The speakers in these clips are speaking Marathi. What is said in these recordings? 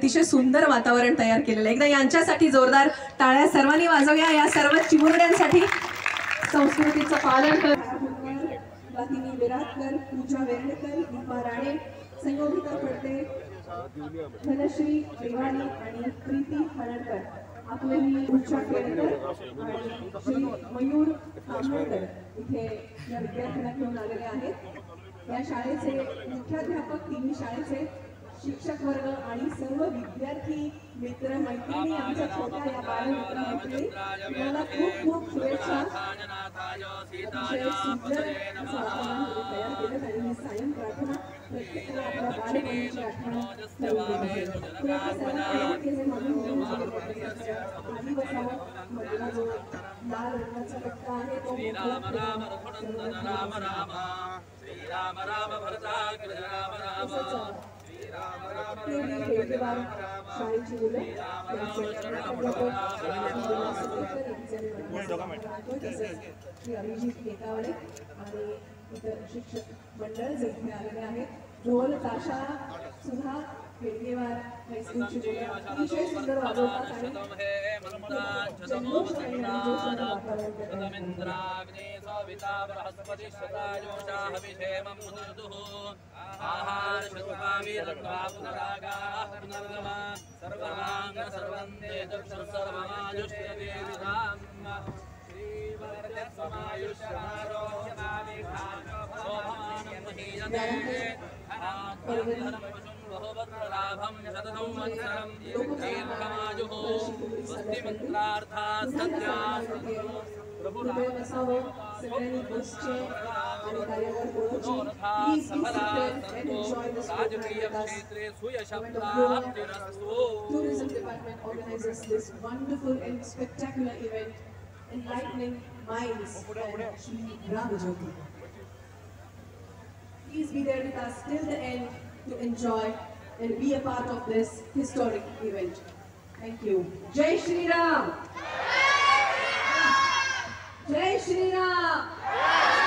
अतिशय सुंदर वातावरण तयार केलेलं आहे. एकदा यांच्यासाठी जोरदार टाळ्या सर्वांनी वाजवूया. या सर्व चिमुरड्यांसाठी संस्कृतीचं पालन कर. विराटकर पूजा वेर्णेकर दीपा राणे संयोगिता पडते धनश्री रेवाणी आणि प्रीती हरणकर आपलेही उच्चा केळकर श्री मयूर कांबळकर इथे या विद्यार्थ्यांना घेऊन आलेले आहेत. या शाळेचे मुख्याध्यापक तिन्ही शाळेचे शिक्षक वर्ग आणि सर्व विद्यार्थी मित्र मैत्रिणी आमच्या छोट्या या बाल मित्र मैत्रिणी तुम्हाला खूप खूप शुभेच्छा तयार केलं आणि सायं प्रार्थना प्रत्येकाला आपल्या बालपणीची आठवण करून देत असेल. तर आता सर्वांना की जे मधून मधून जे असतं, खाली बसावं मधला जो लाल रंगाचा पट्टा आहे तो मोकळा ठेवा. सर्वांना खाली बसावं. तसंच शाळेची मुलं त्यांचे प्राध्यापक विलास अभिजित केकावडे आणि इतर शिक्षक मंडळ जे इथे आलेले आहेत. ढोल ताशा सुद्धा हेळगेवार हायस्कूलची मुलं अतिशय सुंदर वाजवतात आणि जल्लोष वत्प्रलाभं शतसंवत्सरं दीर्घमायुः स्वस्तिमन्त्रार्था Satya राजकीयक्षेत्रे सुयशब्दाब्धिरस्तु Tourism Department organizes this wonderful and spectacular event, Enlightening Minds by Sri Ramajyoti. Please be there with us till the end to enjoy and be a part of this historic event. Thank you. Jai Shri Ram! Jai Shri Ram!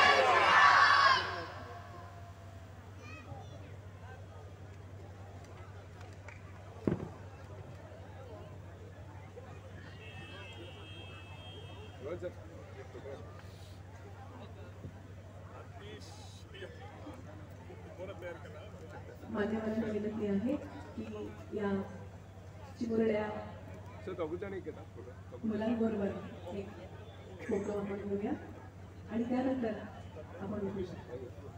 मान्यवरांना विनंती आहे की या चिमुरड्या मुलांबरोबर एक फोटो आपण घेऊया. आणि त्यानंतर आपण उठू शकतो.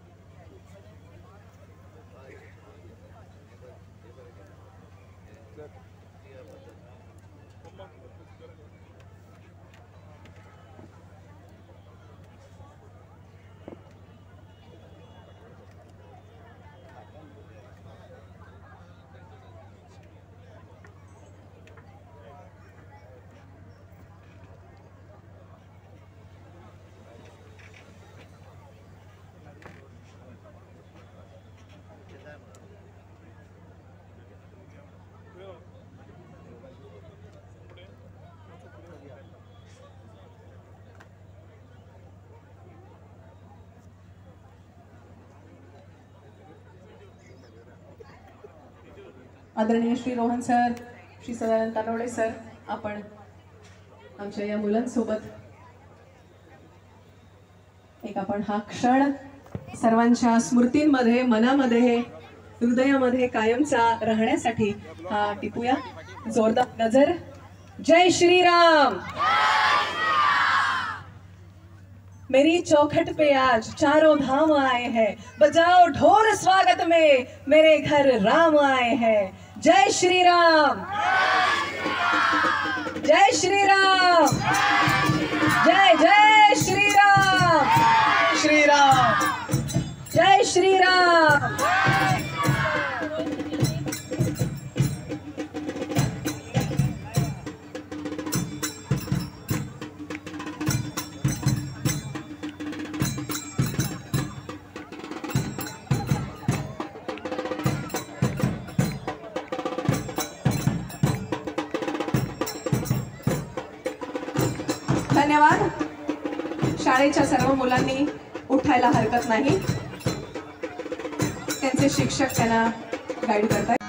आदरणीय श्री रोहन सर श्री सदानंद तानवडे सर आपण आमच्या या मुलांसोबत एक आपण हा क्षण सर्वांच्या स्मृतींमध्ये मनामध्ये हृदयामध्ये कायमचा राहण्यासाठी हा टिपूया. जोरदार नजर. जय श्रीराम! मेरी चौखट पे आज चारों धाम आए हैं। बजाओ ढोर स्वागत में मेरे घर राम आए हैं। जय श्री राम जय श्री राम जय जय श्री राम श्री राम जय श्री मुलांनी उठायला हरकत नाही. त्यांचे शिक्षक त्यांना गाईड करतात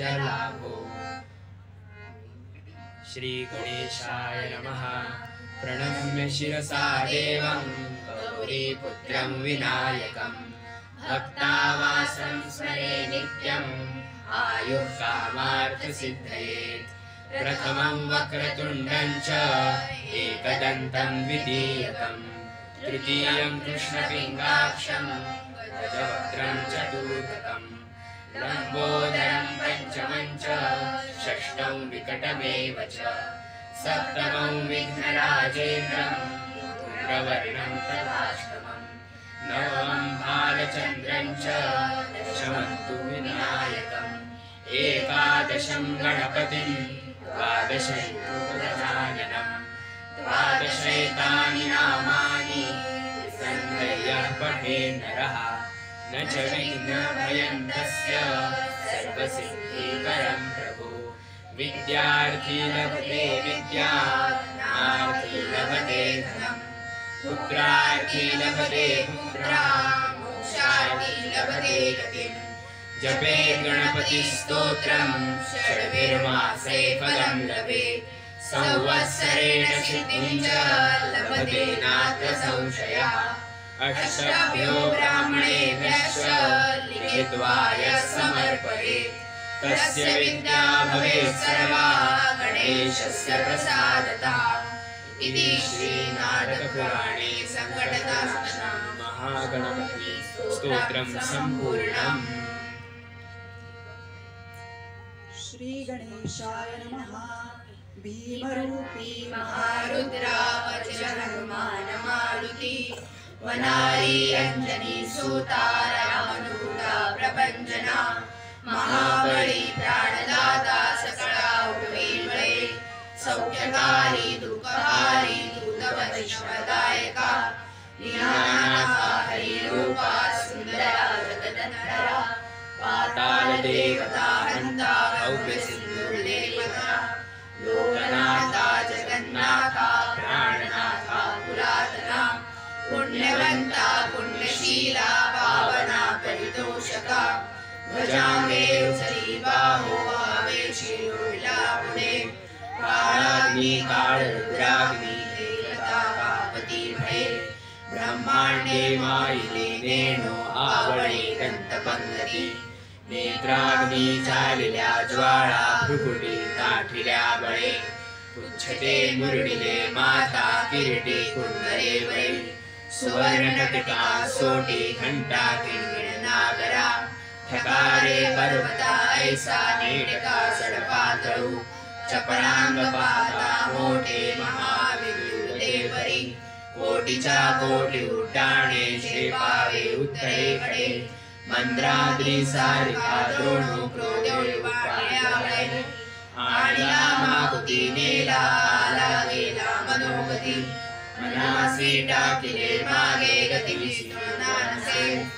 लाभो श्री गणेशाय नमः। प्रणम्य शिरसा देवं गौरीपुत्रं विनायकं। भक्तावासं स्मरे नित्यम् आयुः कामार्थसिद्धये प्रथमं वक्रतुण्डं च एकदन्तं द्वितीयकं तृतीयं कृष्णपिङ्गाक्षं गजवक्त्रं चतुर्थकम् लम्बोदरं पञ्चमम् च षष्टं विकटमेव च। सप्तमम् विघ्नराजेन्द्रम् नवर्णं तदाष्टमं। नवमम् भालचन्द्रम् च दशमम् तु विनायकम्। एकादशं गणपतिं द्वादशैरुयनम् द्वादशैतानि नामानि सन्दयपे नरः। न च विघ्नभयं तस्य सर्वसिद्धिकरं प्रभु। विद्यार्थी लभते विद्या नार्थी लभते धनम् पुत्रार्थी लभते पुत्रा मोक्षार्थी लभते गतिम्। जपे गणपतिस्तोत्रं षड्भिर्मासे फलं लभेत् संवत्सरेण सिद्धिं च लभते नात्र संशयः अष्टभ्यो ब्राह्मणेभ्यश्च लिखित्वा यः समर्पयेत्। तस्य विद्या भवेत् सर्वा गणेशस्य प्रसादतः। इति श्रीनारदपुराणे सङ्कटनाशना महागणपति स्तोत्रं सम्पूर्णम्। श्रीगणेशाय नमः। भीमरूपी महारुद्रावच हनुमानमारुति वनारी अञ्जनी सूतारामनूता प्रपञ्चना महाबली प्राणदाता सकला उर्वीमळे सौख्यकारी दुःखहारी दूतवैश्वदायका ज्ञानाथा हरिरूपा सुन्दरा जगदनरा पातालदेवता हन्ता भव्यसिन्धुर्देवता लोकनाथा जगन्नाथा ेवता ब्रह्माण्डे मायिले वेणो आवलि दन्तपन्न नेत्राग् ज्वाला वे कुछे मुरडिले माता विरटि कुण्डे वरे सुवर्णकटा सोटी घण्टा किङ्गिणनागरा ठकारे पर्वता ऐसा नेटका सडपातळू। चपरांग पाता मोठे महाविद्युते परी। कोटीच्या कोटी उड्डाणे झेपावे उत्तरेकडे मंद्राद्री सारिका द्रोणू क्रोधोळी वाढल्याकडे आणला मागुती नेला आला गेला मनोगती। मनासे टाकिले मागे गती विष्णू नानसे।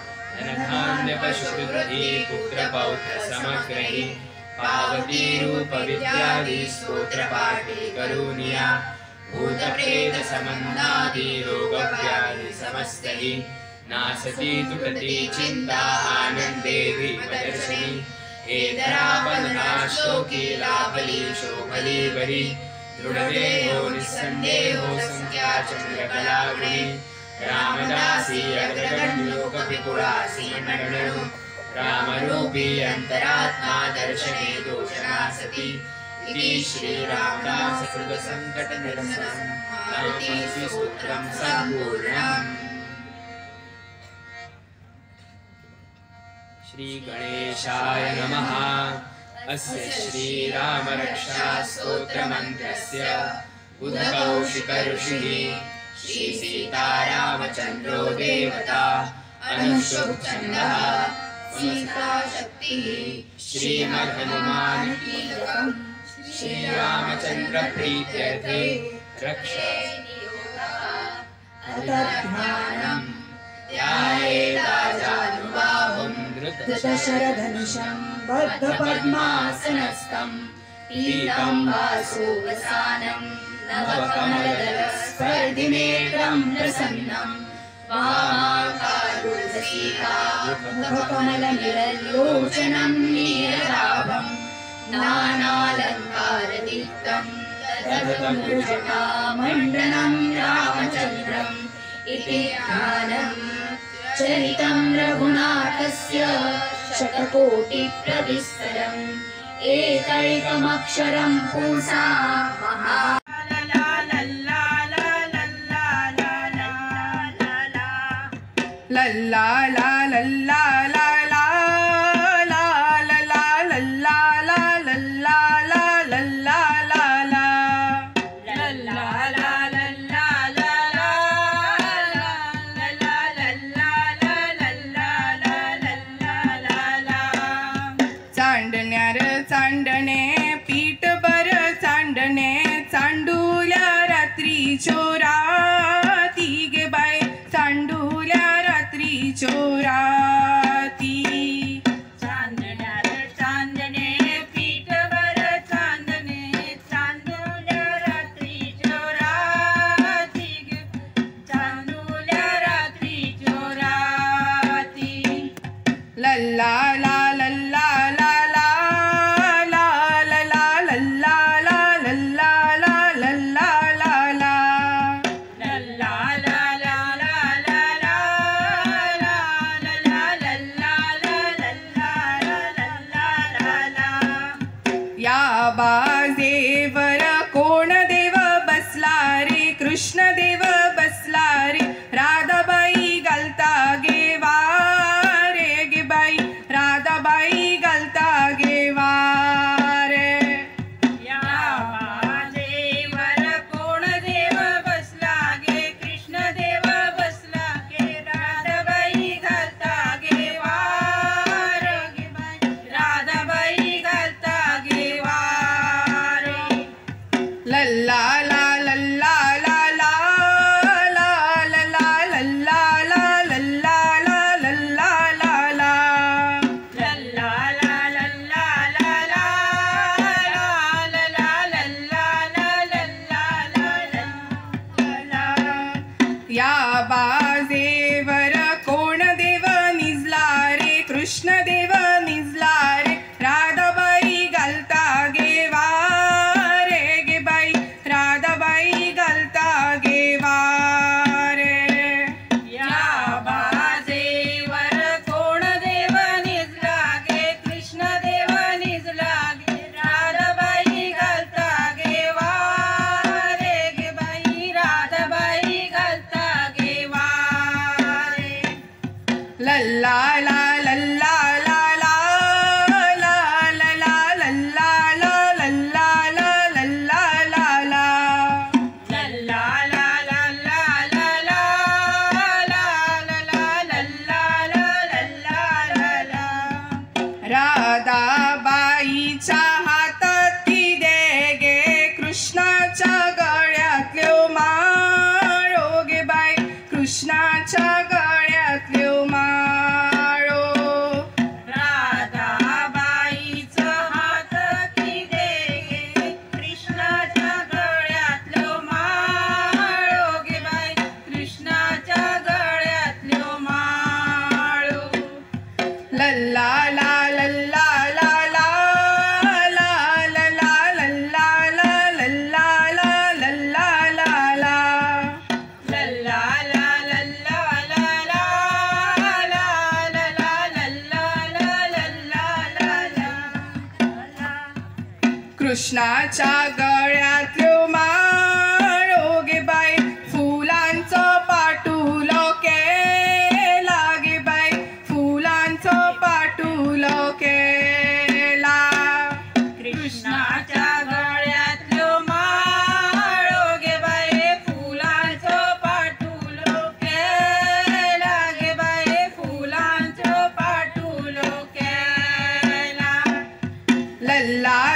अनघान्यपशुकृद्धि पुत्रपौत्रसमग्रहि पावतीरूपविद्यादिस्तोत्रपाठे करुणिया भूतप्रेतसमन्नादिरोगव्याधिसमस्तहि नासति तु चिन्ता आनन्देऽपि प्रदर्शनि हेतरापदनाश्लोकी लाभली शोभलीबली दृढदेहो निस्सन्देहो सङ्ख्या चन्द्रकलावृणि रामदासी रामदासीरपितुरासी रामरूपी अन्तरात्मा दर्शने दोषणा सति दोषा सती सम्पूर्णम् श्रीगणेशाय नमः। अस्य श्रीरामरक्षास्तोत्रमन्त्रस्य उद्घोषिक श्री श्रीसीतारामचन्द्रो देवता अनुशोचन्दः सीता शक्तिः कीलकम् श्रीरामचन्द्रप्रीत्यर्थे रक्ष अतध्यानम् ध्यायेदाजानुबाहुम् धृतशरधनुषम् बद्धपद्मासनस्तम् पीतम् वासोवसानम् नव कमलदलस्पर्धिमे प्रसन्नं सीता नानालङ्कारदीप्तं रघुकमलुजपामण्डनं रामचन्द्रम्। इति ज्ञानम् चरितं रघुनाथस्य शतकोटिप्रविस्तरम् एकैकमक्षरम् पूषा la la la la la. लल्ला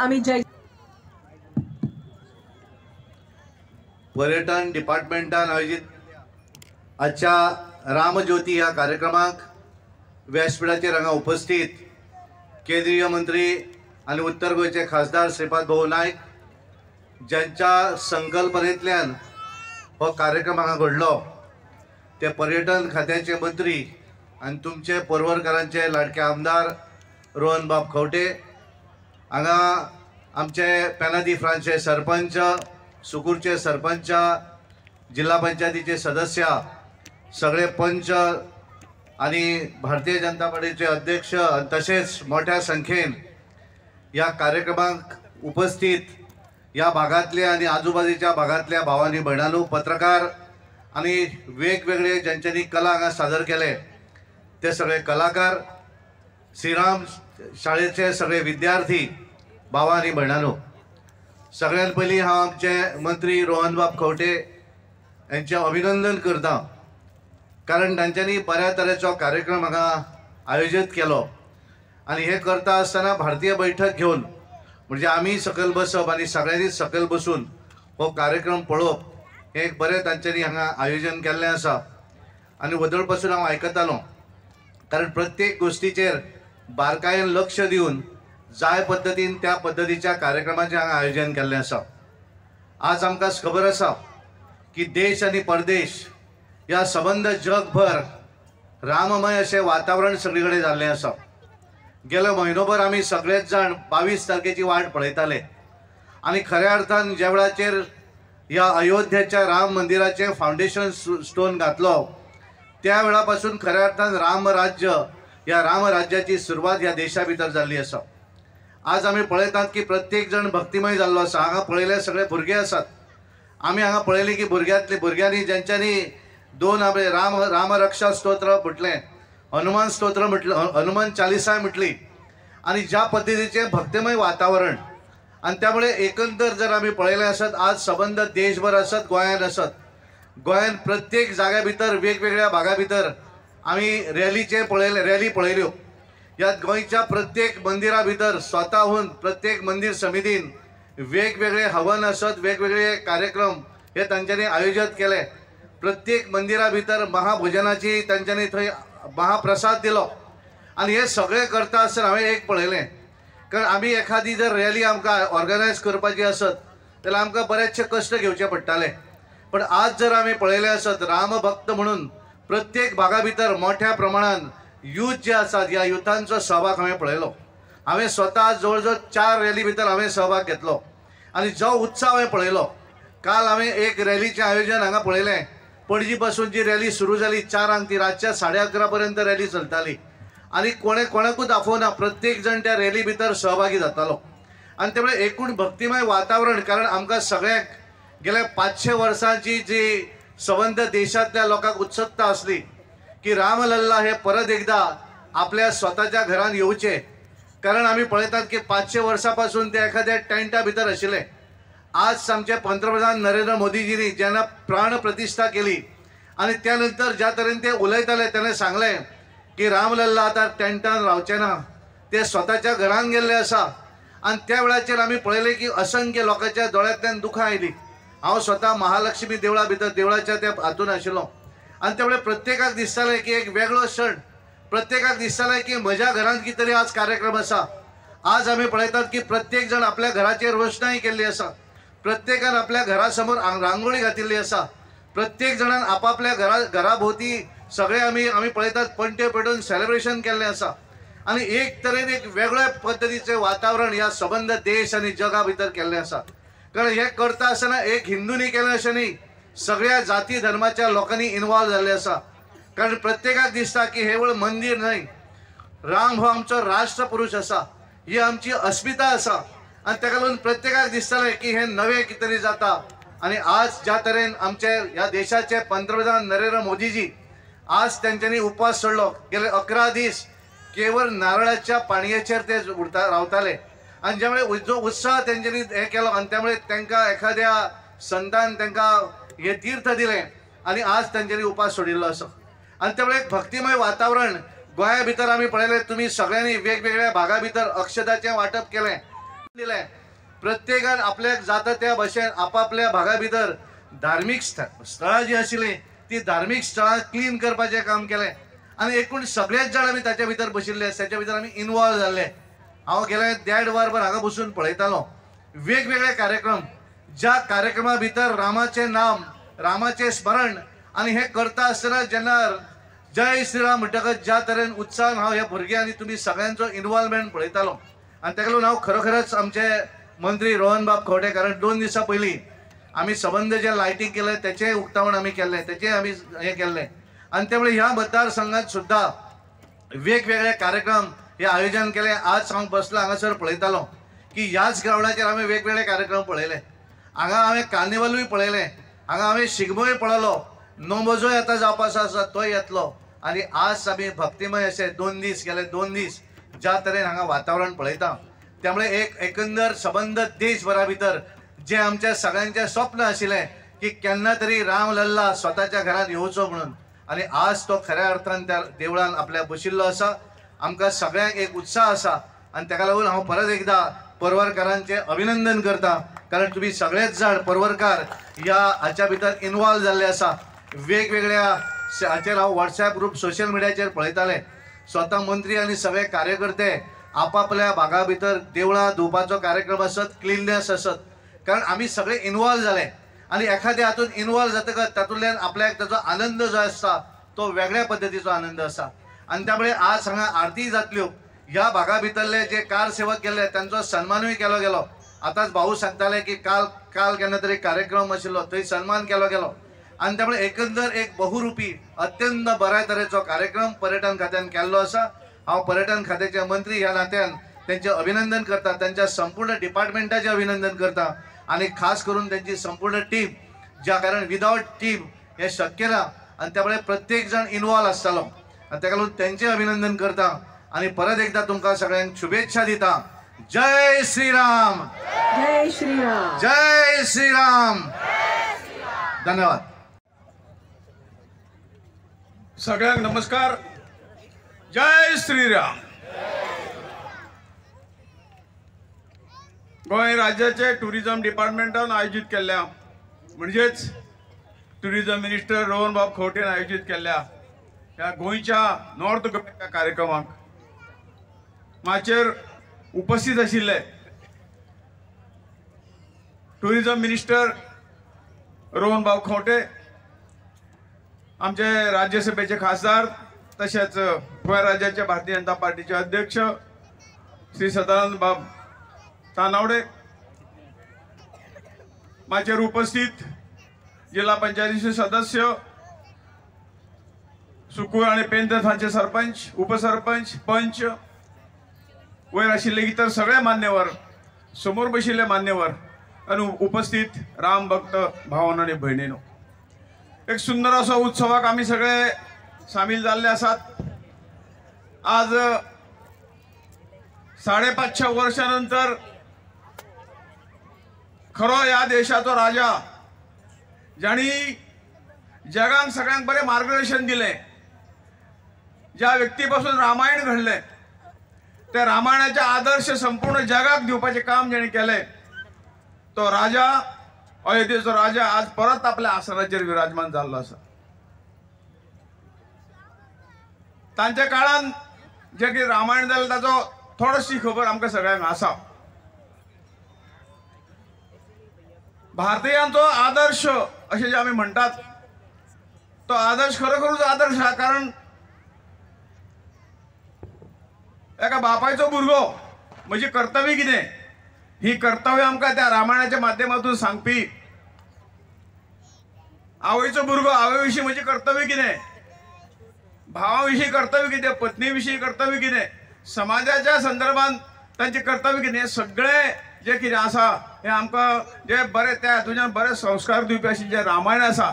आम्ही जय पर्यटन डिपार्टमेंटान आयोजित आजच्या रामज्योती ह्या कार्यक्रमाक व्यासपीठाचेर हांगा उपस्थित केंद्रीय मंत्री आनी उत्तर गोंयचे खासदार श्रीपाद भाऊ नायक ज्यांच्या संकल्पनेंतल्यान हो कार्यक्रम हांगा घडलो. ते पर्यटन खात्याचे मंत्री आनी तुमचे परवरकारांचे लाडके आमदार रोहन बाब खवटे हांगा आमचे पेनादी फ्रांचे सरपंच सुकूरचे सरपंच जिल्हा पंचायतीचे सदस्य सगळे पंच आणि भारतीय जनता पार्टीचे अध्यक्ष तसेच मोठ्या संख्येन या कार्यक्रमाक उपस्थित या भागातले आणि आजूबाजूच्या भागातल्या भावांनी भयणानू पत्रकार आणि वेगवेगळे ज्यांच्यांनी कला हांगा सादर केले ते सगळे कलाकार श्रीराम शाळेचे सगळे विद्यार्थी भावा आणि भयणानो सगळ्यात पयलीं हांव आमचे मंत्री रोहनबाब खंवटे यांचे अभिनंदन करता. कारण तांच्यांनी बऱ्या तरेचो कार्यक्रम हांगा आयोजीत केलो. आनी हे करता आसतना भारतीय बैठक घेवन म्हणजे आमी सकयल बसप आनी सगळ्यांनी सकयल बसून हो कार्यक्रम पळोवप हे एक बरें तांच्यांनी हांगा आयोजन केल्लें आसा आनी वदळपासून हांव आयकतालो कारण प्रत्येक गोष्टीचेर बारकायेन लक्ष दिवन जाय पद्दतीन त्या पद्दतीच्या कार्यक्रमाचें हांगा आयोजन केल्लें आसा आज आमकां खबर आसा की देश आनी परदेश ह्या संबंद जगभर राममय अशें वातावरण सगळे कडेन जाल्लें आसा गेलो म्हयनोभर आमी सगळेच जाण बावीस तारखेची वाट पळयताले. आनी खऱ्या अर्थान ज्या वेळाचेर ह्या अयोध्येच्या राम मंदिराचें फावंडेशन स्टोन घातलो त्या वेळा पासून खऱ्या अर्थान राम राज्य ह्या रामराज्याची सुरवात ह्या देशा भितर जाल्ली आसा आज आमी पळयतात की प्रत्येक जण भक्तिमय जाल्लो आसा हांगा पळयले सगळे भुरगे आसात आमी हांगा पळयले की भुरग्यांतले भुरग्यांनी ज्यांच्यांनी दोन आपले राम रामरक्षा स्तोत्र म्हटलें हनुमान स्तोत्र म्हटलं हनुमान चालिसाय म्हटली आणि ज्या पद्धतीचे भक्तिमय वातावरण आणि त्यामुळे एकंदर जर आमी पळयलें आसत आज संबंद देशभर आसत गोंयांत आसत गोंयांत प्रत्येक जाग्या भितर वेगवेगळ्या भागा भितर आमी रॅलीचे पळयले रॅली पळयल्यो ह्यात गोंयच्या प्रत्येक मंदिरा भितर स्वताहून प्रत्येक मंदिर समितीन वेगवेगळे हवन आसत वेगवेगळे कार्यक्रम हे तांच्यांनी आयोजित केले. प्रत्येक मंदिरा भितर महाभोजनाची तांच्यांनी थंय महाप्रसाद दिलो. आनी हे सगळें करता आसतना हांवें एक पळयलें कारण आमी एखादी जर रॅली आमकां ऑर्गनायज करपाची आसत जाल्यार आमकां बरेचशे कश्ट घेवचे पडटाले. पण आज जर आमी पळयले आसत रामभक्त म्हणून प्रत्येक भागा भितर मोठ्या प्रमाणान यूथ जे आसात ह्या युथांचो सहभाग हांवें पळयलो हांवें स्वता जवळ जवळ चार रॅली भितर हांवें सहभाग घेतलो. आनी जो उत्साह हांवें पळयलो काल हांवें एक रॅलीचें आयोजन हांगा पळयलें पणजी पासून जी रॅली सुरू जाली चारांक ती रातच्या साडे अकरा पर्यंत रॅली चलताली. आनी कोणे कोणाकूच दाखोवना प्रत्येक जण त्या रॅली भितर सहभागी जातालो. आनी त्यामुळे एकूण भक्तिमय वातावरण कारण आमकां सगळ्यांक गेल्या पांचशे वर्सांची जी संबंध देशांतल्या लोकांक उत्सुकता आसली की रामलल्ला हे परत एकदा आपल्या स्वताच्या घरान येवचे कारण आमी पळयतात की पाचशे वर्सां पासून ते एखाद्या टेंटा भितर आशिल्ले आज आमचे पंतप्रधान नरेंद्र मोदीजींनी जेन्ना प्राण प्रतिश्ठा केली आणि त्यानंतर ज्या तरेन ते उलयताले तेणें सांगलें की रामलल्ला आतां टेंटान रावचे ना. ते स्वताच्या घरान गेल्ले आसा आनी त्या वेळाचेर आमी पळयलें की असंख्य लोकांच्या दोळ्यांतल्यान दुखां आयली. हांव स्वता महालक्ष्मी देवळा भितर देवळाच्या त्या हातून आशिल्लो आनी त्या वेळार प्रत्येकाक दिसतालें की एक वेगळो सण प्रत्येकाक दिसतालें की म्हज्या घरांत कितें तरी आज कार्यक्रम आसा आज आमी पळयतात की प्रत्येक जण आपल्या घराचेर रोशनाय केल्ली आसा प्रत्येकान आपल्या घरा समोर रांगोळी घातिल्ली आसा प्रत्येक जाणान आपापल्या घरा घरा भोवती सगळे आमी आमी पळयतात पणटे पेटोवन सेलिब्रेशन केल्लें आसा आनी एक तरेन एक वेगळ्या पद्दतीचें वातावरण ह्या सबंद देश आनी जगा भितर केल्लें आसा कारण हें करता आसतना एक हिंदूनी केलें अशें न्ही. सगळ्या जाती धर्माच्या लोकांनी इन्वॉल्व जाल्ले आसा कारण प्रत्येकाक दिसता की हे वळ मंदीर न्हय राम हो आमचो राष्ट्रपुरुष आसा ही आमची अस्मिता आसा आनी ताका लागून प्रत्येकाक दिसतालें की हे नवें कितें तरी जाता. आनी आज ज्या तरेन आमचे ह्या देशाचे पंतप्रधान नरेंद्र मोदीजी आज तेंच्यांनी उपास सोडलो. गेले अकरा दीस केवळ नारळाच्या पाणयेचेर ते उरता रावताले. आनी ज्यामुळे जो उत्साह तेंच्यांनी हे केलो आनी त्यामुळे तांकां एखाद्या संतान तांकां हे तीर्थ दिलें आनी आज तेंच्यांनी उपास सोडिल्लो आसा आनी त्यामुळे एक भक्तिमय वातावरण गोंया भितर आमी पळयलें तुमी सगळ्यांनी वेगवेगळ्या भागा भितर अक्षदाचें वांटप केलें दिलें. प्रत्येकान आपल्याक जाता त्या भशेन आपापल्या भागा भितर धार्मीक स्थ- स्थळां जी आशिल्लीं ती धार्मीक स्थळां क्लीन करपाचें काम केलें. आनी एकूण सगळेच जाण आमी ताच्या भितर बशिल्ले. ताच्या भितर आमी इन्वॉल्व जाल्ले हांव गेले देड वरभर हांगा बसून पळयतालो वेगवेगळे कार्यक्रम ज्या कार्यक्रमा भितर रामाचें नाम रामाचें स्मरण आनी हे करता आसतना जेन्ना जय श्रीराम म्हणटकच ज्या तरेन उत्साहान हांव ह्या भुरगे आनी तुमी सगळ्यांचो इन्वॉल्वमेंट पळयतालो आनी ताका लागून हांव खरोखरच आमचे मंत्री रोहन बाब खवटे कारण दोन दिसां पयलीं आमी सबंद जे लायटींग केलें तेचेंय उक्तावण आमी केल्लें तेचेंय आमी हें केल्लें आनी त्यामुळे ह्या मतदारसंघात सुद्दां वेगवेगळे कार्यक्रम हे आयोजन केले. आज हांव बसलो हांगासर पळयतालो की ह्याच ग्रावंडाचेर हांवें वेगवेगळे कार्यक्रम पळयले. हांगा हांवें कार्निवलूय पळयलें. हांगा हांवें शिगमोय पळयलो नोमोजोय आतां जावपाचो आसा तोय येतलो. आनी आज आमी भक्तीमय अशे दोन दीस गेले दोन दीस ज्या तरेन हांगा वातावरण पळयता. त्यामुळे एक एकंदर सबंद देशभरा भितर जे आमच्या सगळ्यांचें स्वप्न आशिल्लें की केन्ना तरी राम लल्ला स्वताच्या घरात येवचो म्हणून. आनी आज तो खऱ्या अर्थान त्या देवळान आपल्या बशिल्लो आसा. आमकां सगळ्यांक एक उत्साह आसा. आनी ताका लागून हांव परत एकदा परवरकारांचें अभिनंदन करता. कारण तुमी सगळेच जाण परवरकार ह्या हाच्या भितर इन्वॉल्व जाल्ले आसा. वेगवेगळ्या हाचेर हांव व्हॉट्सॲप ग्रुप सोशल मिडियाचेर पळयतालें. स्वता मंत्री आनी सगळे कार्यकर्ते आपापल्या भागा भितर देवळां धुवपाचो कार्यक्रम आसत क्लिननेस आसत कारण आमी सगळे इन्वॉल्व जाले. आनी एखाद्या हातून इन्वॉल्व जातकच तातूंतल्यान आपल्याक ताचो आनंद जो आसता तो वेगळ्या पद्दतीचो आनंद आसा. आनी त्यामुळे आज हांगा आरती जातल्यो हो. ह्या भागा भितरले जे कार सेवक गेले तांचो सन्मानूय केलो गेलो हो. आतांच भाऊ सांगताले की काल काल केन्ना तरी कार्यक्रम आशिल्लो हो, थंय सन्मान केलो गेलो आनी त्यामुळे एकंदर एक बहुरूपी अत्यंत बऱ्या तरेचो कार्यक्रम पर्यटन खात्यान केल्लो आसा हांव पर्यटन खात्याचे मंत्री ह्या नात्यान त्यांचे अभिनंदन करता त्यांच्या संपूर्ण डिपार्टमेंटाचे अभिनंदन करता आणि खास करून त्यांची संपूर्ण टीम ज्या कारण विदाऊट टीम हे शक्य ना. आणि त्यामुळे प्रत्येक जण इन्वॉल्व आसतालो आणि ताका लागून त्यांचे अभिनंदन करता आणि परत एकदा तुमकां सगळ्यांक शुभेच्छा दिता. जय श्रीराम. जय श्रीराम. जय श्रीराम. धन्यवाद. सगळ्यांक नमस्कार. जय श्रीराम. गोंय राज्याचे टुरिझम डिपार्टमेंटान आयोजीत केल्ल्या म्हणजेच टुरिझम मिनिस्टर रोहन बाब खवटेन आयोजीत केल्ल्या. ह्या गोंयच्या नॉर्थ गोव्याच्या कार्यक्रमाक माचेर उपस्थित आशिल्ले ट्युरिजम मिनिस्टर रोहन भाऊ खोटे आमचे राज्यसभेचे खासदार तसेच गोंय राज्याचे भारतीय जनता पार्टीचे अध्यक्ष श्री सदानंद बाब तानावडे माचेर उपस्थित जिल्हा पंचायतीचे सदस्य सुकूर आणि पेंदरथांचे सरपंच उपसरपंच पंच वयर आशिल्ले इतर सगळे मान्यवर समोर बशिल्ले मान्यवर आणि उपस्थित राम भक्त भावन आणि भयणीनो एक सुंदर असो उत्सवाक आम्ही सगळे सामील जाल्ले आसात. आज साडेपाचशे वर्षानंतर खरो ह्या देशाचो राजा ज्यांनी जगांक सगळ्यांक बरें मार्गदर्शन दिलें ज्या व्यक्तीपासून रामायण घडलें त्या रामायणाचे आदर्श संपूर्ण जगात दिवपाचें काम जेणे केलें तो राजा अयोध्येचो राजा आज परत आपल्या आसनाचेर विराजमान जाल्लो आसा तांच्या काळान जे कितें रामायण जालें ताचो थोडीशी खबर आमकां सगळ्यांक आसा. भारतीयांचो आदर्श अशें जे आमी म्हणटात तो आदर्श खरोखरूच आदर्श आहा कारण एका बापायचो भुरगो. म्हजी कर्तव्य कितें? ही कर्तव्य आमकां त्या रामायणाच्या माध्यमातून सांगपी. आवयचो भुरगो आवय विशीं म्हजें कर्तव्य कितें? भावा विशीं कर्तव्य कितें? पत्नी विशीं कर्तव्य कितें? समाजाच्या संदर्भात तांचें कर्तव्य कितें? हें सगळें जें कितें आसा हें आमकां जे बरें त्या हातूंतल्यान बरे संस्कार दिवपी अशें जें रामायण आसा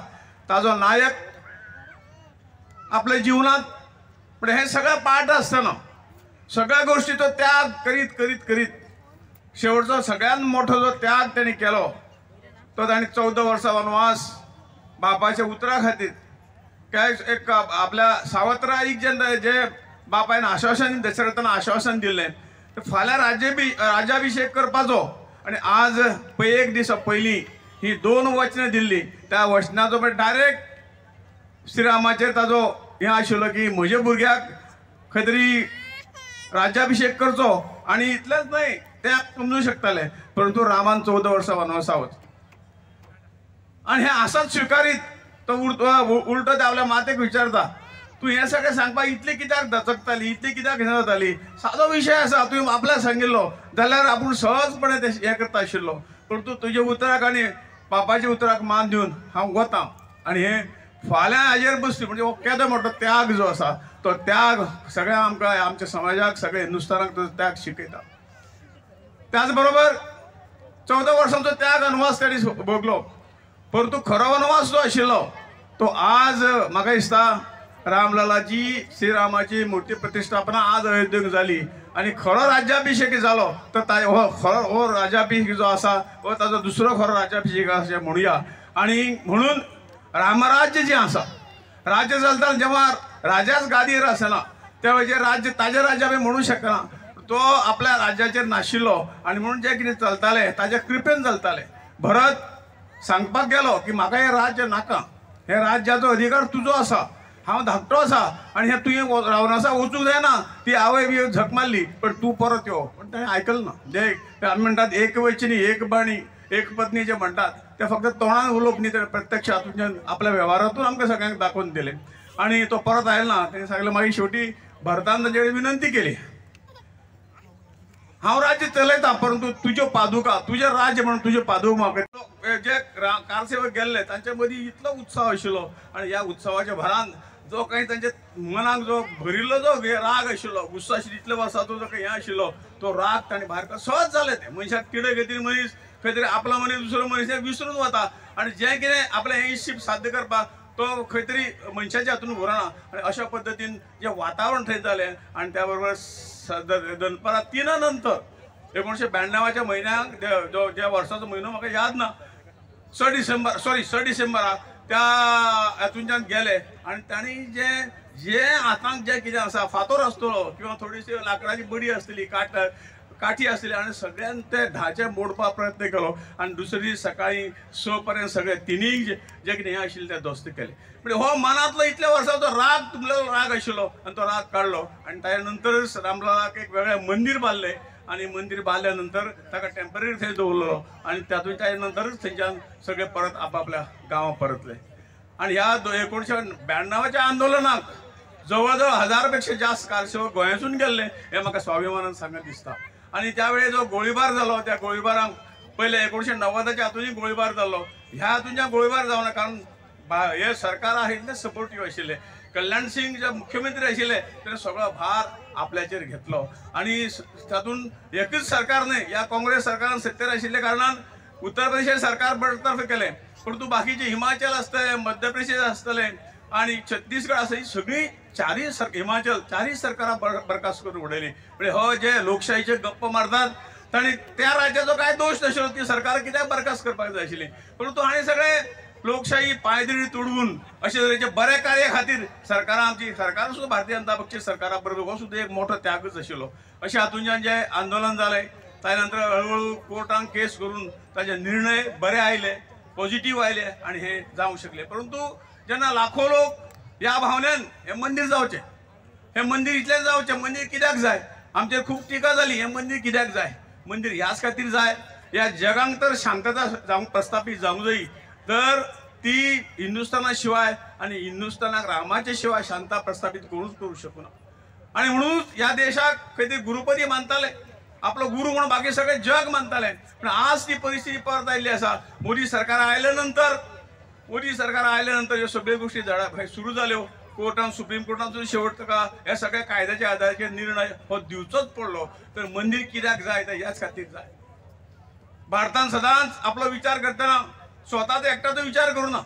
ताजो नायक आपल्या जिवनांत पण हे सगळें पाठ आसतना सगळ्या गोष्टीचो त्याग करीत करीत करीत शेवटचो सगळ्यात मोठो जो त्याग त्याने केलो तो ताणें चौदा वर्सां वनवास बापाच्या उतरा खातीर काय एक आपल्या सावत्राईक जेन्ना जे बापायन आश्वासन दशरथान आश्वासन दिल्लें तर फाल्यां राज्याभि राज्याभिषेक करपाचो आनी आज पळय एक दिसा पयलीं ही दोन वचनां दिल्ली त्या वचनाचो पळय डायरेक्ट श्रीरामाचेर ताजो हें आशिल्लो की म्हज्या भुरग्याक खंय तरी राज्याभिषेक करचो आणि इतलेंच न्हय ते समजू शकताले. परंतु रामान चौदा वर्सां आहोत आणि हे असंच स्विकारीत तो उलटो उलटो ते आपल्या मातेक विचारता तू हे सगळें सांगपाक इतली कित्याक दचकताली इतली कित्याक हें जाताली सादो विशय आसा तुवें आपल्याक सांगिल्लो जाल्यार आपूण सहजपणे ते हें करता आशिल्लो परंतु तुज्या उतराक आनी बापाच्या उतराक मान दिवन हांव वतां आनी हे फाल्यां हाजेर बसली म्हणजे हो केदो मोठो त्याग जो आसा तो त्याग सगळ्या आमकां आमच्या समाजाक सगळ्या हिंदुस्थानाक तो त्याग शिकयता. त्याच बरोबर चौदा वर्सांचो त्याग वनवास ताणी भोगलो. परंतु खरो वनवास जो आशिल्लो तो आज म्हाका दिसता रामलालाची श्रीरामाची मूर्ती प्रतिष्ठापना आज अयोध्येक जाली. आणि खरो राज्याभिषेक जालो तर ता हो खरो हो राज्याभिषेक जो आसा हो ताजो दुसरो खरो राज्याभिषेक अशें म्हणुया. आणि म्हणून रामराज्य जें आसा राज्य चलता जेव्हा राजाच गादीर आसना त्या वेळेचेर राज्य ताजें राजा आमी म्हणू शकना तो आपल्या राज्याचेर नाशिल्लो आनी म्हणून जें कितें चलतालें ताच्या कृपेन चलतालें भरत सांगपाक गेलो की म्हाका हें राज्य नाका. हे राज्याचो अधिकार तुजो आसा. हांव धाकटो आसा. आनी हें तुवें रावनासा वचूंक जायना. ती आवय बी झक मारली. पण तूं परत यो. पण तें आयकलें ना. जे आमी म्हणटात एक वचनी एक बाणी एक पत्नी जे म्हणटात ते फक्त तोंडान उलोवप न्ही ते प्रत्यक्ष हातूंतल्यान आपल्या वेव्हारातून आमकां सगळ्यांक दाखोवन दिले. आणि तो परत आहे ना त्याने सांगलें मागीर शेवटी भारतान तांचे विनंती केली. हांव राज्य चलयता परंतु तुज्यो पादुका तुजें राज्य म्हणून तुझे पादुका म्हाका जे कारसेवक गेल्ले तांचे मदीं इतलो उत्सव आशिल्लो आनी ह्या उत्सवाच्या भरान जो काही तांचे मनाक जो भरिल्लो जो हे राग आशिल्लो गुस्सा आशिल्लो इतल्या वर्साचो जो काही हे आशिल्लो तो राग ताणें भायर सहज जालें ते मनशाक किडे घेतली मनीस खंय तरी आपला मनीस दुसरो मनीस विसरून वता आनी जें कितें आपलें हें शिप साध्य करपाक तो खंय तरी मनशाच्या हातून उरना आनी अशा पद्दतीन जें वातावरण थंय जालें आनी त्या बरोबर दनपारां तिना नंतर एकोणशे ब्याण्णवाच्या म्हयन्याक जो ज्या वर्साचो म्हयनो म्हाका याद ना? स डिसेंबर सॉरी स डिसेंबराक त्या हातूंच्यान गेले. आनी तांणी जे जे हातांक जे कितें आसा फातोर आसतलो किंवा थोडीशी लाकडाची बडी आसतली काट काठी आसतली आनी सगळ्यान ते धाचे मोडपाक प्रयत्न केलो. आनी दुसरे दीस सकाळी स पर्यंत सगळे तिनीय जे जे कितें हें आशिल्लें तें दोस्त केले. म्हणजे हो मनांतलो इतल्या वर्साचो राग तुमलो राग आशिल्लो आनी तो राग काडलो आनी ताच्या नंतरच रामलालाक एक वेगळें मंदीर बांदलें आणि मंदिर बांधल्यानंतर ताका टेंपररी थंय दवरलो आणि तातूंत त्या नंतरच थंयच्यान सगळे परत आपापल्या गांवां परतले. आणि ह्या दो ब्याण्णवाच्या आंदोलनाक जवळजवळ हजारपेक्षा जास्त कारसेवक गोंयासून गेल्ले हे म्हाका स्वाभिमानान सांगत दिसता. आणि त्यावेळी जो गोळीबार जालो त्या गोळीबारांक पहिले एकोणशे नव्वदाच्या हातून गोळीबार जाल्लो ह्या हातून गोळीबार जावना कारण हे सरकार आहे ते सपोर्टीव आशिल्ले कल्याण सिंग जे मुख्यमंत्री आशिल्ले ताणें सगळो भार आपल्याचेर घेतलो. आणि तातूंत एकच सरकार न्हय या काँग्रेस सरकारान सत्तेर आशिल्ल्या कारणान उत्तर प्रदेश सरकार बडतर्फ केले परंतु बाकीचे हिमाचल आसतले मध्य प्रदेश आसतले आणि छत्तीसगड आसा ही सगळी चारही सर हिमाचल चारही सरकारा बर बरखास्त करून उडयली म्हणजे हो जे लोकशाहीचे गप्प मारतात ताणी त्या राज्याचो काय दोष नाशिल्लो ती सरकार कित्याक बरखास्त करपाक जाय आशिल्ली. परंतु हाणे सगळे लोकशाही पायदळी तुडवून अशे तरेचे बरे कार्या खातीर सरकारां आमची सरकार सुद्दां भारतीय जनता पक्षाची सरकारा बरोबर हो सुद्दां एक मोठो त्यागच आशिल्लो. अशें हातूंतल्यान जे आंदोलन जालें त्या नंतर हळूहळू कोर्टान केस करून ताजे निर्णय बरे आयले पॉझिटिव्ह आयले आणि हे जावंक शकले. परंतु जेन्ना लाखो लोक ह्या भावनेन हे मंदिर जावचें हे मंदिर इतलें जावचें मंदिर कित्याक जाय? आमचेर खूब टिका जाली हे मंदिर कित्याक जाय? मंदिर ह्याच खातीर जाय. ह्या जगांक तर शांतता जावंक प्रस्थापीत जावंक जायी तर ती हिंदुस्थाना शिवाय आणि हिंदुस्थानाक रामाचे शिवाय शांता प्रस्थापित करूच करू शकना आणि म्हणून या देशाक खंय तरी गुरुपदी मानताले. आपलो गुरु म्हणून बाकी सगळे जग मानताले. पण आज ती परिस्थिती परत आयिल्ली आसा. मोदी सरकार आयल्या नंतर मोदी सरकार आल्यानंतर ह्यो सगळ्यो गोष्टी सुरू जाल्यो कोर्टान सुप्रीम कोर्टान शेवट का हे सगळ्या कायद्याच्या आधाराचेर निर्णय हो दिवचोच पडलो. तर मंदिर कित्याक जाय तर ह्याच खातीर जाय. भारतान सदांच आपलो विचार करतना स्वताचो एकटाचो विचार करूना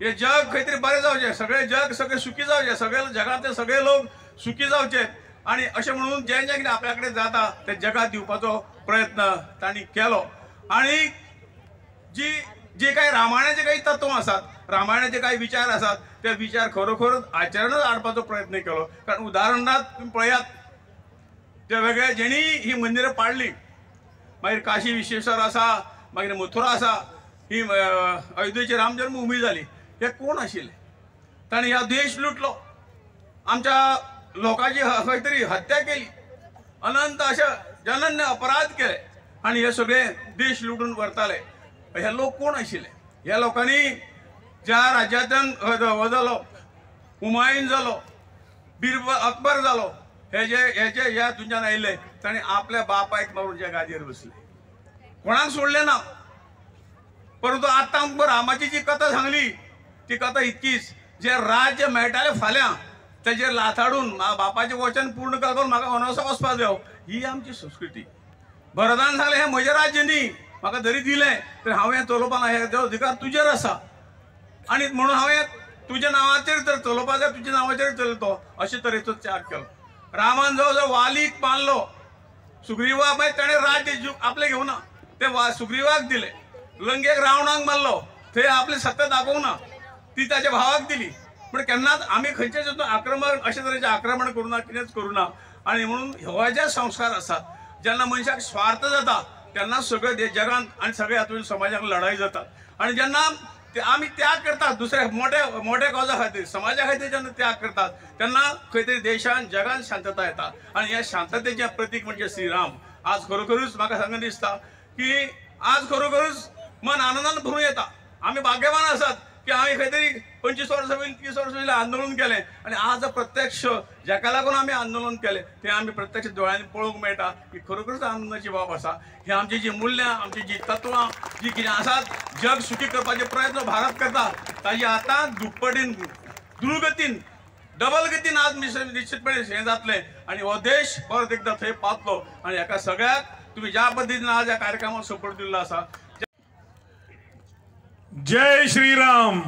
हे जग खंय तरी बरें जावचें सगळे जग सगळे सुखी जावचे सगळे जगातले सगळे लोक सुखी जावचे. आणि अशें म्हणून जें जें कितें आपल्या कडेन जाता ते जगात दिवपाचो प्रयत्न तांणी केलो. आणि जी जे काही रामायणाचे काही तत्व आसात रामायणाचे काही विचार आसात ते विचार खरोखरच आचरणात हाडपाचो प्रयत्न केलो. कारण उदाहरणात तुम्ही पळयात त्या वेगळे जेणी ही मंदिरां पाडली मागीर काशी विश्वेश्वर आसा मागीर मथुरा आसा ही अयोध्येची राम जन्मभूमी जाली हे कोण आशिल्ले? ताणें ह्या देश लुटलो. आमच्या लोकांची खंय तरी हत्या केली. अनंत अशा जनन्य अपराध केले. आणि हे सगळे देश लुटून व्हरताले हे लोक कोण आशिल्ले ह्या लोकांनी ज्या राज्यांतल्यान हो जालो हुमायून जालो बिरब अकबर जालो हे जे हे जे ह्या तुमच्यान आयिल्ले ताणें आपल्या बापायक मारून ज्या गादयेर बसले. कोणाक सोडले ना? परंतु आतां आमकां रामाची जी कथा सांगली ती कथा इतकीच जे राज्य मेळटालें फाल्यां तेजेर लाथाडून बापाचें वचन पूर्ण करून म्हाका वनवासा वचपाक जाय ही आमची संस्कृती. भरतान सांगलें हें म्हजें राज्य न्ही. म्हाका जरी दिलें तर हांवें चलोवपाक ना हे अधिकार तुजेर आसा. आनी म्हणून हांवें तुज्या नांवाचेर तर चलोवपा जाय तुज्या नांवाचेर चलतो. अशे तरेचो त्याग केलो. रामान जवळ जवळ वालीक मारलो सुग्रीवा मागीर ताणें राज्य आपलें घेवना ते वा सुग्रीवाक दिले. लंगेक रावणाक मारलो थंय आपलें सत्ता दाखोवंक ना ती ताच्या भावाक दिली. पूण केन्नाच आमी खंयचेच आक्रमण अशे तरेचें आक्रमण करूना कितेंच करूना आणि म्हणून हो जे संस्कार आसात जेन्ना मनशाक स्वार्थ जाता तेन्ना सगळं दे- जगान आनी सगळे हातूंत समाजाक लढाई जातात. आणि जेन्ना ते आमी त्याग करतात दुसऱ्या मोठ्या मोठ्या कॉजा खातीर समाजा खातीर जेन्ना त्याग करतात. तेन्ना खंय तरी देशान जगान शांतता येता आणि ह्या शांततेचे प्रतीक म्हणजे श्रीराम. आज खरोखरूच म्हाका सांगून दिसता की आज खरोखरूच मन आनंदान भरून येता. आमी भाग्यवान आसात की आम्ही खंय तरी पंचवीस वर्सां पयलीं तीस वर्सां आंदोलन केलें आनी आज प्रत्यक्ष जाका लागून आमी आंदोलन केलें तें आमी प्रत्यक्ष दोळ्यांनी पळोवंक मेळटा की खरोखरच आनंदाची बाब आसा ही आमची जी मूल्यां आमची जी तत्वां जी कितें आसात जग सुखी करपाचे प्रयत्न भारत करता ताजी आतां दुप्पटीन दुर्गतीन डबल गतीन आज निश्चितपणे हे जातले आनी हो देश परत एकदां थंय पावतलो आनी हेका सगळ्याक तुम्ही ज्या पद्दतीन आज ह्या कार्यक्रमाक सपोर्ट दिल्लो आसा जय श्रीराम.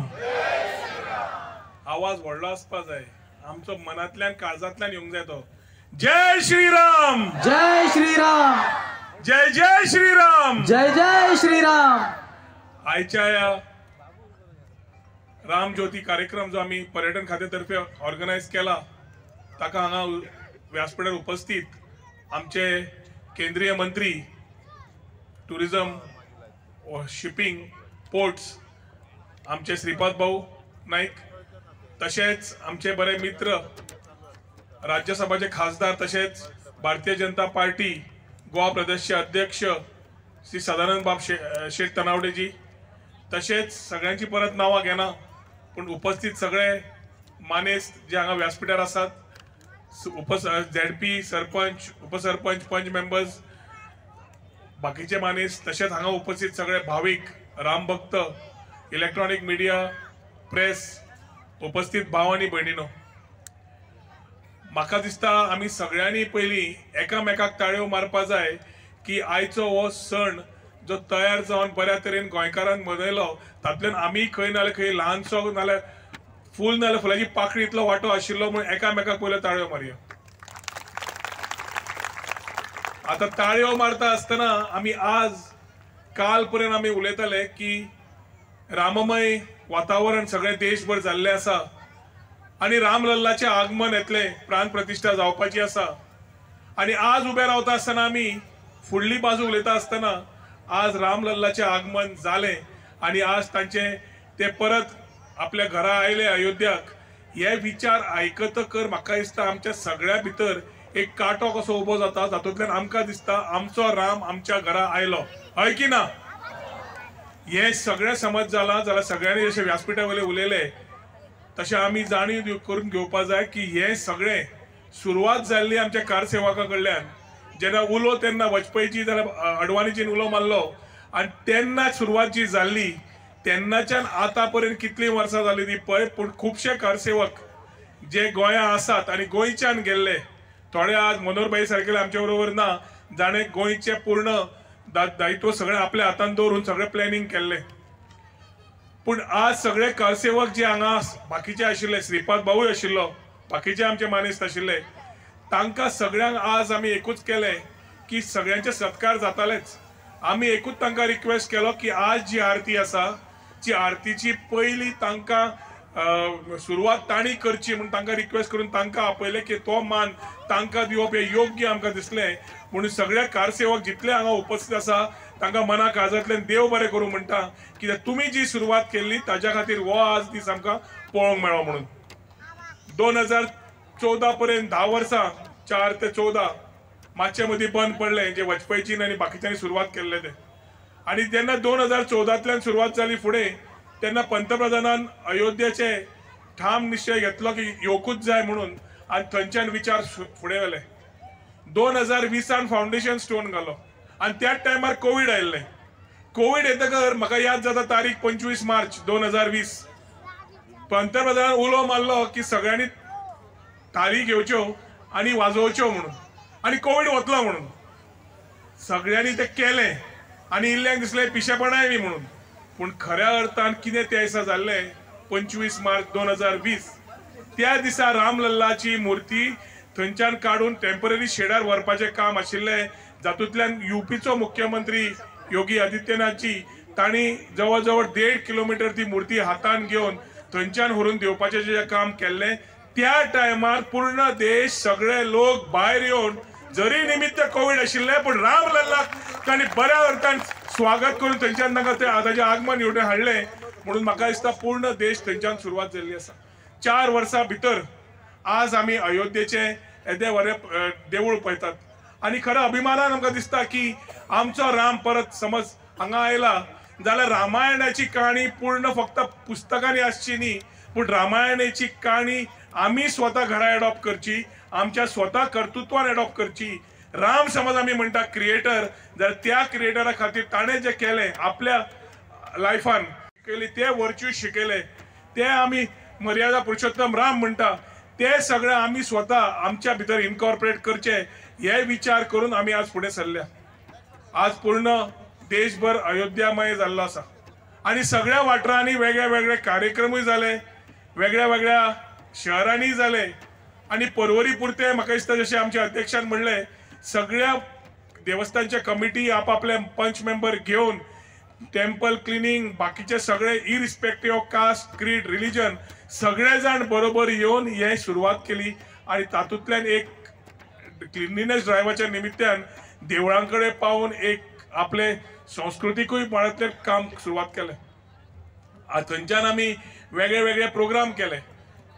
आवाज व्हडलो आसपा जाय आमचो मनांतल्यान काळजांतल्यान येवंक जाय तो जय श्रीराम! जय श्रीराम! जय जय श्रीराम! जय जय श्रीराम! आयच्या या राम ज्योती कार्यक्रम जो आम्ही पर्यटन खात्यातर्फे ऑर्गनायज केला ताका हांगा व्यासपीठार उपस्थित आमचे केंद्रीय मंत्री टुरिझम शिपिंग पोर्ट्स आमचे श्रीपाद भाऊ नाईक तसेच आमचे बरे मित्र राज्यसभाचे खासदार तसेच भारतीय जनता पार्टी गोवा प्रदेशचे अध्यक्ष श्री सदानंद बाब शे शेठ तनावडेजी तशेंच सगळ्यांची परत नांवां घेना पूण उपस्थित सगळे मानेस्त जे हांगा व्यासपिठार आसात उपस उप Z P sarpanch upsarpanch panch members बाकीचे मानेस तशेंच हांगा उपस्थित सगळे भावीक रामभक्त इलेक्ट्रॉनिक मिडिया प्रेस उपस्थित भाव आनी भयणीनो म्हाका दिसता आमी सगळ्यांनी पयलीं एकामेकाक ताळयो मारपा जाय की आयचो हो सण जो तयार जावन बऱ्या तरेन गोंयकारान मनयलो तातूंतल्यान आमी खंय नाल्यार खंय ल्हानसो नाल्यार फूल नाल्यार फुलाची पाकळी इतलो वांटो आशिल्लो म्हूण एकामेकाक पयलो ताळयो मारया. आता ताळयो मारता आसतना आमी आज काल पर्यंत आमी उलयताले की राममय वातावरण सगळे देशभर जाल्ले आसा आणि रामलल्लाचे आगमन येतले प्राण प्रतिश्ठा जावपाची आसा आणि आज उभे रावता आसतना आमी फुडली बाजू उलयता आसतना आज रामलल्लाचे आगमन झाले. आणि आज तांचे ते परत आपल्या घरा आयले अयोध्याक हे विचार आयकतकर म्हाका दिसता आमच्या सगळ्या भितर एक काटो कसो उबो जाता. तातूंतल्यान आमकां दिसता आमचो राम आमच्या घरा आयलो. हय की ना? हे सगळें समज जालां जाल्यार सगळ्यांनी जशें व्यासपीठा वयले उलयले तशें आमी जाणीव करून घेवपा जाय की हे सगळें सुरवात जाल्ली आमच्या कारसेवका कडल्यान जेन्ना उलो तेन्ना वचपयची जाल्यार अ, अडवाणीजीन उलो मारलो आनी तेन्ना सुरवात जी जाल्ली तेन्नाच्यान आतां पर्यंत कितलीं वर्सां जालीं ती पळय पूण खुबशे कारसेवक जे गोंया आसात आनी गोंयच्यान गेल्ले थोडे आज मनोहरबाई सारकेले आमच्या बरोबर ना जाणे गोंयचे पूर्ण दायित्व सगळें आपल्या हातान दवरून सगळें प्लॅनिंग केल्लें पूण आज सगळे कारसेवक जे हांगा बाकीचे आशिल्ले श्रीपाद भाऊय आशिल्लो बाकीचे आमचे मानेस्त आशिल्ले तांकां सगळ्यांक आज आमी एकूच केले की सगळ्यांचे सत्कार जातालेच. आमी एकूच तांकां रिक्वेस्ट केलो की आज जी आरती आसा जी आरतीची पयली तांकां सुरवात तांणी करची म्हणून तांकां रिक्वेस्ट करून तांकां आपयले की तो मान तांकां दिवप हे योग्य आमकां दिसलें. म्हणून सगळे कारसेवक जितले हांगा उपस्थित आसा तांकां मना काळजांतल्यान देव बरें करूं म्हणटा कित्याक तुमी जी सुरवात केल्ली ताज्या खातीर हो आज दीस आमकां पळोवंक मेळ्ळो म्हणून. दोन हजार चवदा पर्यंत धा वर्सां चार ते चवदा मातशे मदीं बंद पडलें जे वचपयचीन आनी बाकीच्यांनी सुरवात केल्लें तें. आनी जेन्ना दोन हजार चवदांतल्यान सुरवात जाली फुडें तेन्ना पंतप्रधानान अयोध्येचे ठाम निश्चय घेतलो की येवकूच जाय म्हणून आनी थंयच्यान विचार फुडें व्हेले दोन हजार वीसान फावंडेशन स्टोन घालो. आनी त्याच टायमार कोवीड आयिल्लें कोवीड येतकर म्हाका याद जाता तारीख पंचवीस मार्च दोन हजार वीस. पंतप्रधान उलो मारलो की सगळ्यांनी थाळी घेवच्यो आनी वाजोवच्यो म्हणून. आनी कोवीड वतलो म्हणून. सगळ्यांनी ते केलें आनी इल्ल्यांक दिसलें पिशेपणाय बी म्हणून. पूण खऱ्या अर्थान कितें त्या दिसा जाल्लें पंचवीस मार्च दोन हजार वीस. त्या दिसा रामलल्लाची मुर्ती थंयच्यान काडून टेंपररी शेडार व्हरपाचें काम आशिल्लें जातूंतल्यान युपीचो मुख्यमंत्री योगी आदित्यनाथजी तांणी जवळ जवळ देड किलोमिटर ती मुर्ती हातान घेवन थंयच्यान व्हरून दिवपाचें जें काम केल्लें त्या टायमार पूर्ण देश सगळे लोक भायर येवन जरी निमित्त कोविड आशिल्लें पूण राम लल्लाक तांणी बऱ्या अर्थान स्वागत करून थंयच्यान तांकां ते ताचें आगमन येवटें हाडलें म्हणून म्हाका दिसता पूर्ण देश थंयच्यान सुरवात जाल्ली आसा. चार वर्सां भितर आज आमी अयोध्येचें येदे व्हरे देवूळ पळयतात आनी खरो अभिमानान आमकां दिसता की आमचो राम परत समज हांगा आयला जाल्यार रामायणाची काणी पूर्ण फक्त पुस्तकांनी आसची न्ही पूण रामायणाची काणी आमी स्वता घरा एडॉप्ट करची आमच्या स्वता कर्तृत्वान एडॉप्ट करची. राम समज आमी म्हणटा क्रिएटर जाल्यार त्या क्रिएटरा खातीर ताणें जें केलें आपल्या लायफान शिकयली ते वर्च्यू शिकयले ते आमी मर्यादा पुरुषोत्तम राम म्हणटा ते सगळं आमी स्वता आमच्या भितर इनकॉर्पोरेट करचे हे विचार करून आमी आज फुडें सरल्या. आज पूर्ण देशभर अयोध्यामय जाल्लो आसा आनी सगळ्या वाठारांनी वेगळे वेगळे कार्यक्रमूय जाले वेगळ्या वेगळ्या शहरांनी जाले आनी परवरी पुरते म्हाका दिसता जशें आमच्या अध्यक्षान म्हणलें सगळ्या देवस्थानच्या कमिटी आपापले पंच मेंबर घेवन टेम्पल क्लिनिंग बाकीचे सगळे irrespective of caste creed religion सगळे जाण बरोबर येवन हे सुरवात केली आणि तातूंतल्यान एक क्लिनलीनेस ड्रायव्हाच्या निमित्तान देवळांकडे पावून एक आपले संस्कृतीकूय बाळगतलें काम सुरवात केलें. आ- थंयच्यान आमी वेगळे वेगळे प्रोग्राम केले.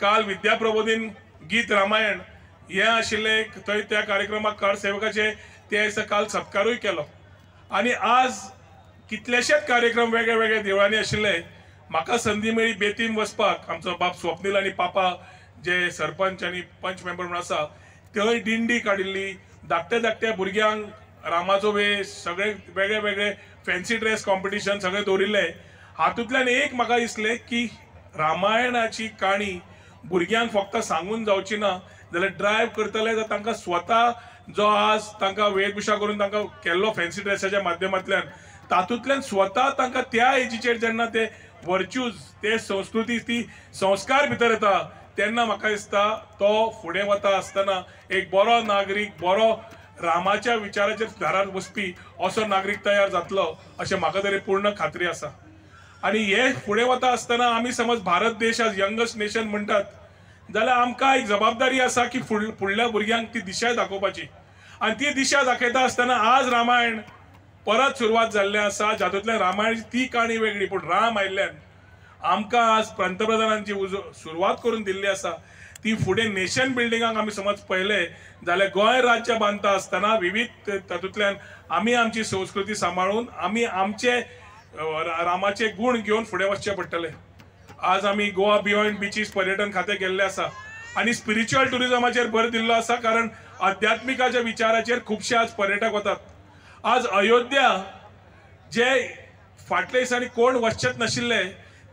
काल विद्याप्रबोधीन गीत रामायण हे आशिल्ले थंय त्या कार्यक्रमाक कारसेवकाचे ते दिसा काल सत्कारूय केलो. आणि आज कितलेशेच कार्यक्रम वेगळे वेगळे देवळांनी आशिल्ले. म्हाका संदी मेळ्ळी बेतीम वचपाक. आमचो बाप स्वप्नील आनी पापा जे सरपंच आनी पंच मेंबर म्हणून आसा थंय दिंडी काडिल्ली धाकट्या धाकट्या भुरग्यांक रामाचो वेश सगळे वेगळे वेगळे फॅन्सी ड्रेस कॉम्पिटिशन सगळे दवरिल्ले. हातूंतल्यान एक म्हाका दिसलें की रामायणाची काणी भुरग्यांक फक्त सांगून जावची ना जाल्यार ड्रायव्ह करतले जाल्यार तांकां स्वता जो आज तांकां वेशभूषा करून तांकां केल्लो फॅन्सी ड्रेसाच्या माध्यमांतल्यान तातूंतल्यान स्वता तांकां त्या एजीचेर जेन्ना ते वर्च्यूज ते संस्कृती ती संस्कार भितर येता तेन्ना म्हाका दिसता तो फुडें वता आसतना एक बरो नागरीक बरो रामाच्या विचाराचेर दारार बसपी असो नागरीक तयार जातलो अशें म्हाका तरी पूर्ण खात्री आसा. आणि हे फुडें वता आसतना आमी समज भारत देश आज यंगस्ट नेशन म्हणटात जाल्यार आमकां एक जबाबदारी आसा की फुड- फुडल्या भुरग्यांक ती दिशा दाखोवपाची. आणि ती दिशा दाखयता आसतना आज रामायण परत सुरवात जाल्ली आसा जातूंतल्यान रामायणाची ती काणी वेगळी. पूण राम आयिल्ल्यान आमकां आज पंतप्रधानांची उजो सुरवात करून दिल्ली आसा ती फुडें नेशन बिल्डिंगाक आमी समज पळयले जाल्यार गोंय राज्य बांदता आसतना विविध तातूंतल्यान आमी आमची संस्कृती सांबाळून आमी आमचे रामाचे गूण घेवन फुडें वचचें पडटले. आज आमी गोवा बियॉन्ड बिचीस पर्यटन खातें गेल्ले आसा आनी स्पिरिच्युअल टुरिजमाचेर भर दिल्लो आसा कारण आध्यात्मिकाच्या विचाराचेर खुबशे आज पर्यटक वतात. आज अयोध्या जे फाटलेस दिसांनी कोण वचचेच नाशिल्ले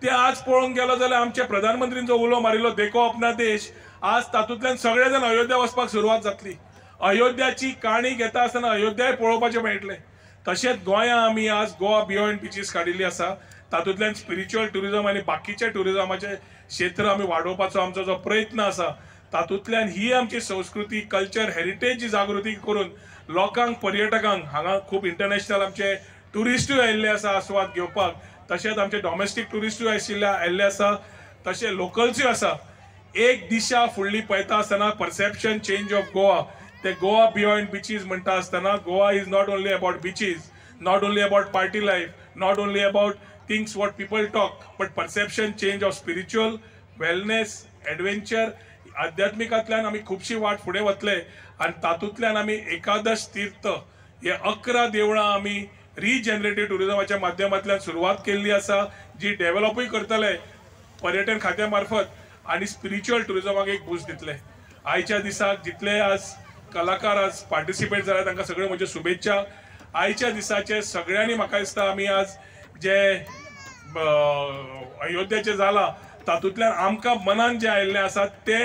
ते आज पळोवंक गेलो जाल्यार आमच्या प्रधानमंत्रीन जो उलो मारिल्लो देखो अपना देश. आज तातूंतल्यान सगळे जाण अयोध्या वचपाक सुरवात जातली. अयोध्याची काणी घेता आसतना अयोध्याय पळोवपाचें मेळटलें. तशेंच गोंया आमी आज गोवा बियॉन्ड बिचीस काडिल्ली आसा. तातूंतल्यान स्पिरिच्युअल टुरिजम आनी बाकीचे टुरिजमाचे क्षेत्र आमी वाडोवपाचो आमचो जो प्रयत्न आसा तातूंतल्यान ही आमची संस्कृती कल्चर हेरिटेज जागृती करून लोकांक पर्यटकांक हांगा खूब इंटरनॅशनल आमचे ट्युरिस्टूय आयिल्ले आसा आस्वाद घेवपाक. तशेंच आमचे डॉमेस्टीक ट्युरिस्टूय आशिल्ले आयिल्ले आसा तशें लोकल्सूय आसा. एक दिशा फुडली पळयता आसतना परसेप्शन चेंज ऑफ गोवा ते गोवा बियॉन्ड बिचीस म्हणटा आसतना Goa is not only about beaches not only about party life not only about things what people talk but perception change of spiritual wellness adventure आध्यात्मिकांतल्यान आमी खुबशी वाट फुडें वतले आनी तातूंतल्यान आमी एकादश तीर्थ हे अकरा देवळां आमी रिजनरेटीव टुरिजमाच्या माध्यमांतल्यान सुरवात केल्ली आसा जी डेव्हलपूय करतले पर्यटन खात्या मार्फत आनी स्पिरिच्युअल टुरिजमाक एक बूस्ट दितले आयच्या दिसाक जितले आज कलाकार आज पार्टिसिपेट जाले तांकां सगळ्यो म्हज्यो शुभेच्छा. आयच्या दिसाचे सगळ्यांनी म्हाका दिसता आमी आज जे अ, अयोध्येचे जाला तातूंतल्यान आमकां मनान जे आयिल्लें आसात ते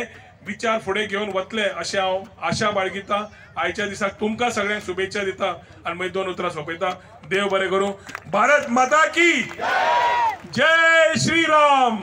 विचार फुडें घेवन वतले अशें हांव आशा बाळगिता. आयच्या दिसाक तुमकां सगळ्यांक शुभेच्छा दिता आनी मागीर दोन उतरां सोंपयता. देव बरें करूं. भारत माता की जय श्रीराम.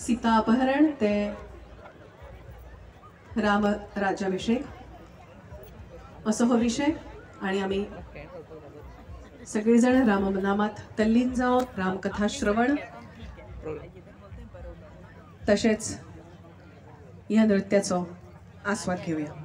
सीता अपहरण ते राम राज्याभिषेक. असो हो विषय आणि आम्ही सगळेजण रामनामात तल्लीन जावन रामकथा श्रवण तसेच या नृत्याचो आस्वाद घेऊया.